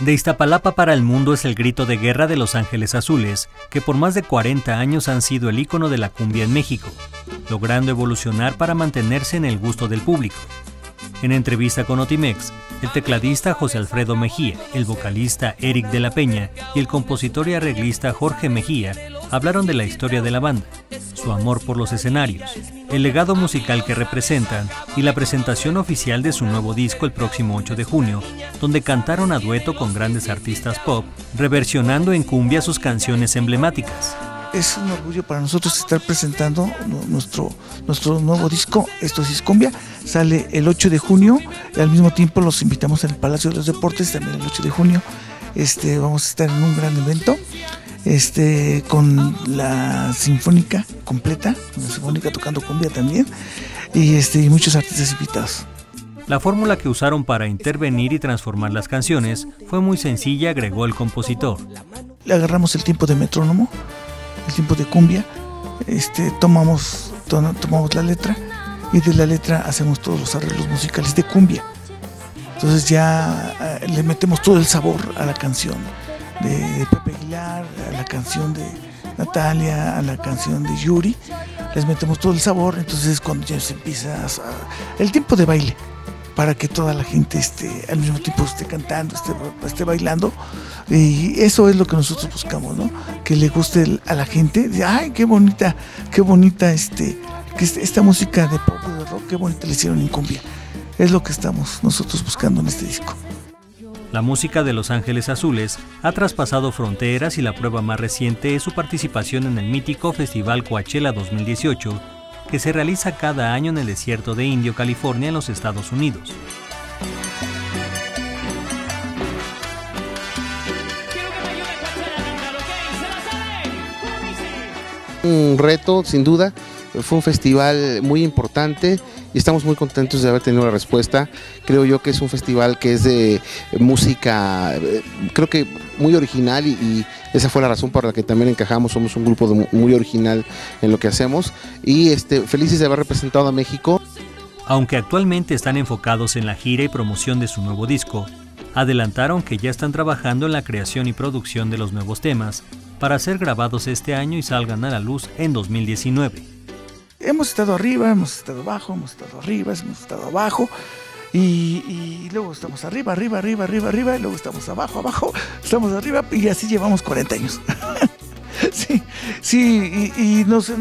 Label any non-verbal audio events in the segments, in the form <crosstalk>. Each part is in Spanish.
De Iztapalapa para el mundo es el grito de guerra de Los Ángeles Azules, que por más de 40 años han sido el ícono de la cumbia en México, logrando evolucionar para mantenerse en el gusto del público. En entrevista con Otimex, el tecladista José Alfredo Mejía, el vocalista Eric de la Peña y el compositor y arreglista Jorge Mejía hablaron de la historia de la banda, su amor por los escenarios, el legado musical que representan y la presentación oficial de su nuevo disco el próximo 8 de junio, donde cantaron a dueto con grandes artistas pop, reversionando en cumbia sus canciones emblemáticas. Es un orgullo para nosotros estar presentando nuestro, nuestro nuevo disco, Esto es Cumbia, sale el 8 de junio y al mismo tiempo los invitamos al Palacio de los Deportes también el 8 de junio. Este, vamos a estar en un gran evento este, con la sinfónica completa, la sinfónica tocando cumbia también, y, este, y muchos artistas invitados. La fórmula que usaron para intervenir y transformar las canciones fue muy sencilla, agregó el compositor. Le agarramos el tiempo de metrónomo, el tiempo de cumbia, este, tomamos, tomamos la letra y de la letra hacemos todos los arreglos musicales de cumbia. Entonces ya eh, le metemos todo el sabor a la canción de, Pepe Aguilar, a la canción de Natalia, a la canción de Yuri, les metemos todo el sabor, entonces es cuando ya se empieza el tiempo de baile, para que toda la gente esté al mismo tiempo esté cantando, esté, esté bailando, y eso es lo que nosotros buscamos, ¿no? Que le guste a la gente, ay, qué bonita, qué bonita este, que esta música de pop de rock, qué bonita le hicieron en cumbia. Es lo que estamos nosotros buscando en este disco. La música de Los Ángeles Azules ha traspasado fronteras y la prueba más reciente es su participación en el mítico Festival Coachella 2018, que se realiza cada año en el desierto de Indio, California, en los Estados Unidos. Un reto, sin duda, fue un festival muy importante y estamos muy contentos de haber tenido la respuesta. Creo yo que es un festival que es de música, eh, creo que muy original y, esa fue la razón por la que también encajamos. Somos un grupo muy original en lo que hacemos y este, felices de haber representado a México. Aunque actualmente están enfocados en la gira y promoción de su nuevo disco, adelantaron que ya están trabajando en la creación y producción de los nuevos temas para ser grabados este año y salgan a la luz en 2019 hemos estado arriba, hemos estado abajo, hemos estado arriba, hemos estado abajo. Y, luego estamos arriba, arriba, arriba, arriba, arriba, y luego estamos abajo, abajo, estamos arriba, y así llevamos 40 años. <laughs> sí, sí, y, no sé,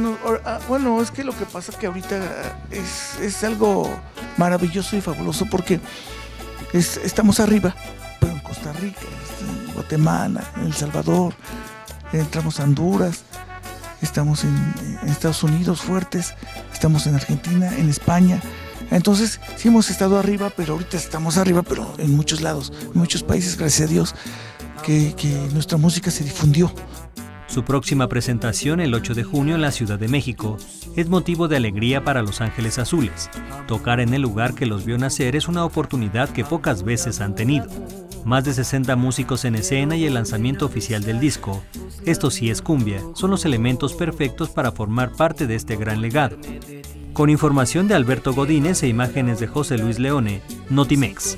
ah, bueno, es que lo que pasa es que ahorita es, algo maravilloso y fabuloso porque estamos arriba, pero en Costa Rica, en Guatemala, en El Salvador, entramos a Honduras, estamos en, Estados Unidos fuertes, estamos en Argentina, en España. Entonces, sí hemos estado arriba, pero ahorita estamos arriba, pero en muchos lados, en muchos países, gracias a Dios, que, que nuestra música se difundió. Su próxima presentación el 8 de junio en la Ciudad de México es motivo de alegría para Los Ángeles Azules. Tocar en el lugar que los vio nacer es una oportunidad que pocas veces han tenido más de 60 músicos en escena y el lanzamiento oficial del disco. Esto sí es cumbia, son los elementos perfectos para formar parte de este gran legado. Con información de Alberto Godínez e imágenes de José Luis Leone, Notimex.